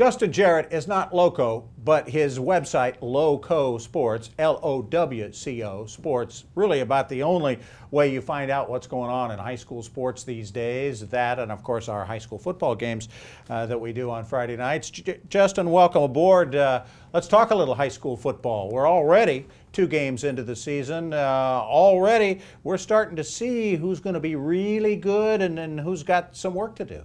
Justin Jarrett is not loco, but his website, Lowco Sports, L O W C O Sports, really about the only way you find out what's going on in high school sports these days. That, and of course, our high school football games uh, that we do on Friday nights. J- Justin, welcome aboard. Uh, let's talk a little high school football. We're already two games into the season. Uh, already, we're starting to see who's going to be really good and, and who's got some work to do.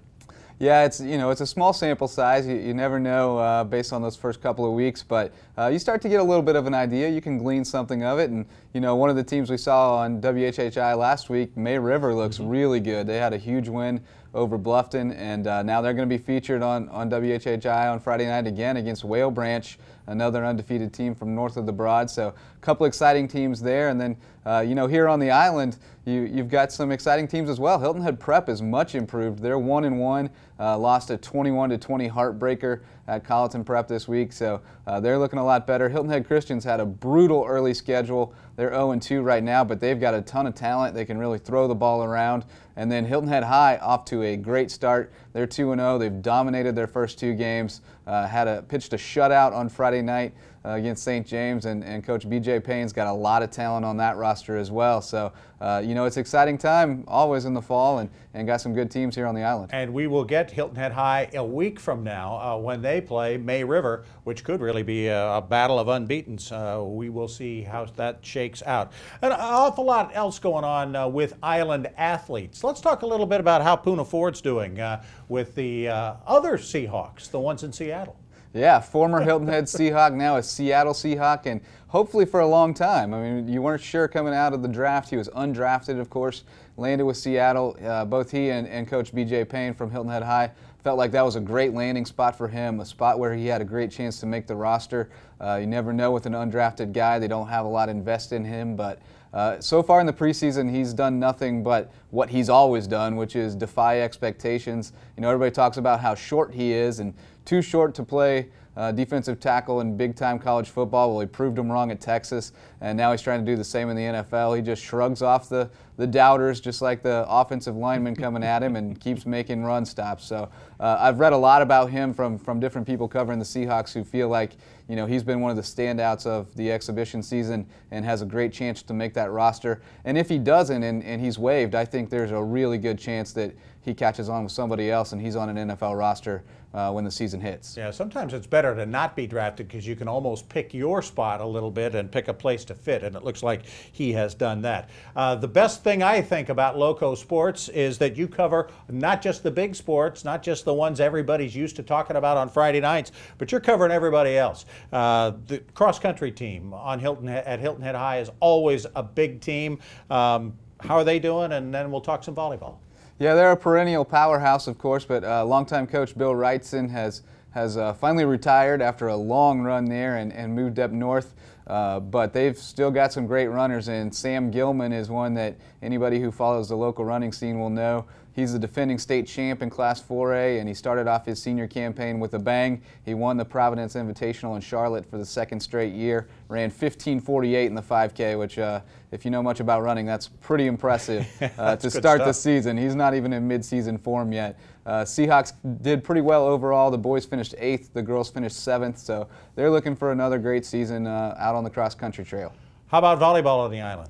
Yeah, it's you know it's a small sample size. You, you never know uh, based on those first couple of weeks, but uh, you start to get a little bit of an idea. You can glean something of it, and you know one of the teams we saw on WHHI last week, May River, looks mm-hmm. really good. They had a huge win over Bluffton, and uh, now they're going to be featured on on WHHI on Friday night again against Whale Branch another undefeated team from north of the Broad. So a couple exciting teams there. And then, uh, you know, here on the island, you, you've got some exciting teams as well. Hilton Head Prep is much improved. They're one and one, uh, lost a 21 to 20 heartbreaker at Colleton Prep this week, so uh, they're looking a lot better. Hilton Head Christians had a brutal early schedule. They're 0 2 right now, but they've got a ton of talent. They can really throw the ball around. And then Hilton Head High off to a great start. They're 2 0. They've dominated their first two games. Uh, had a pitched a shutout on Friday night uh, against St. James, and, and Coach B.J. Payne's got a lot of talent on that roster as well. So, uh, you know, it's exciting time always in the fall, and, and got some good teams here on the island. And we will get Hilton Head High a week from now uh, when they play May River, which could really be a, a battle of unbeatens. Uh, we will see how that shakes out. An awful lot else going on uh, with island athletes. Let's talk a little bit about how Poona Ford's doing uh, with the other Seahawks, the ones in Seattle. Yeah, former Hilton Head Seahawk, now a Seattle Seahawk, and hopefully for a long time. I mean, you weren't sure coming out of the draft. He was undrafted, of course, landed with Seattle. Uh, both he and, and Coach B.J. Payne from Hilton Head High felt like that was a great landing spot for him, a spot where he had a great chance to make the roster. Uh, you never know with an undrafted guy, they don't have a lot invested in him, but uh, so far in the preseason, he's done nothing but what he's always done, which is defy expectations. You know, everybody talks about how short he is and too short to play uh, defensive tackle in big time college football. Well, he proved him wrong at Texas, and now he's trying to do the same in the NFL. He just shrugs off the, the doubters, just like the offensive lineman coming at him, and keeps making run stops. So uh, I've read a lot about him from, from different people covering the Seahawks who feel like you know he's been one of the standouts of the exhibition season and has a great chance to make that roster. And if he doesn't and, and he's waived, I think there's a really good chance that he catches on with somebody else and he's on an NFL roster uh, when the season hits. Yeah, sometimes it's better to not be drafted because you can almost pick your spot a little bit and pick a place to fit, and it looks like he has done that. Uh, the best thing I think about Lowco Sports is that you cover not just the big sports, not just the ones everybody's used to talking about on Friday nights, but you're covering everybody else. Uh, the cross country team on Hilton at Hilton Head High is always a big team. Um, how are they doing? And then we'll talk some volleyball. Yeah, they're a perennial powerhouse, of course, but uh, longtime coach Bill Wrightson has has uh, finally retired after a long run there and, and moved up north. Uh, but they've still got some great runners, and Sam Gilman is one that anybody who follows the local running scene will know. He's the defending state champ in Class 4A, and he started off his senior campaign with a bang. He won the Providence Invitational in Charlotte for the second straight year, ran 15:48 in the 5K, which, uh, if you know much about running, that's pretty impressive uh, to start the season. He's not even in midseason form yet. Uh, Seahawks did pretty well overall. The boys finished eighth, the girls finished seventh, so they're looking for another great season uh, out on the cross country trail. How about volleyball on the island?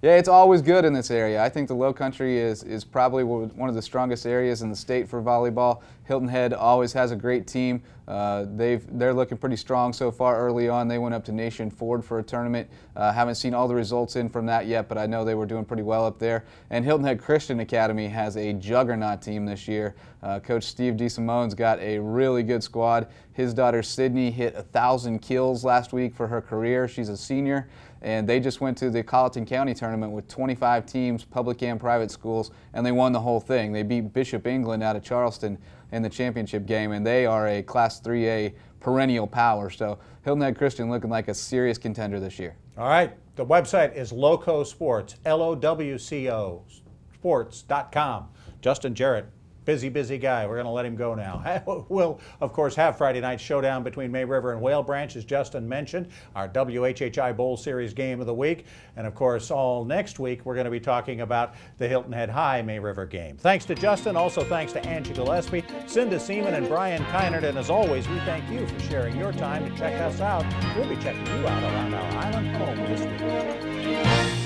Yeah, it's always good in this area. I think the Low Country is, is probably one of the strongest areas in the state for volleyball. Hilton Head always has a great team. Uh, they've, they're looking pretty strong so far early on. They went up to Nation Ford for a tournament. Uh, haven't seen all the results in from that yet, but I know they were doing pretty well up there. And Hilton Head Christian Academy has a juggernaut team this year. Uh, Coach Steve DeSimone's got a really good squad. His daughter Sydney hit a 1,000 kills last week for her career. She's a senior and they just went to the Colleton County tournament with 25 teams, public and private schools, and they won the whole thing. They beat Bishop England out of Charleston in the championship game, and they are a Class 3A perennial power. So Hilton Head Christian looking like a serious contender this year. All right. The website is Lowco Sports, L O W C O, sports.com. Justin Jarrett busy, busy guy. We're going to let him go now. we'll, of course, have Friday night showdown between May River and Whale Branch, as Justin mentioned, our WHHI Bowl Series game of the week. And of course, all next week, we're going to be talking about the Hilton Head High May River game. Thanks to Justin. Also, thanks to Angie Gillespie, Cinda Seaman, and Brian Kynert. And as always, we thank you for sharing your time to check us out. We'll be checking you out around our island home this week.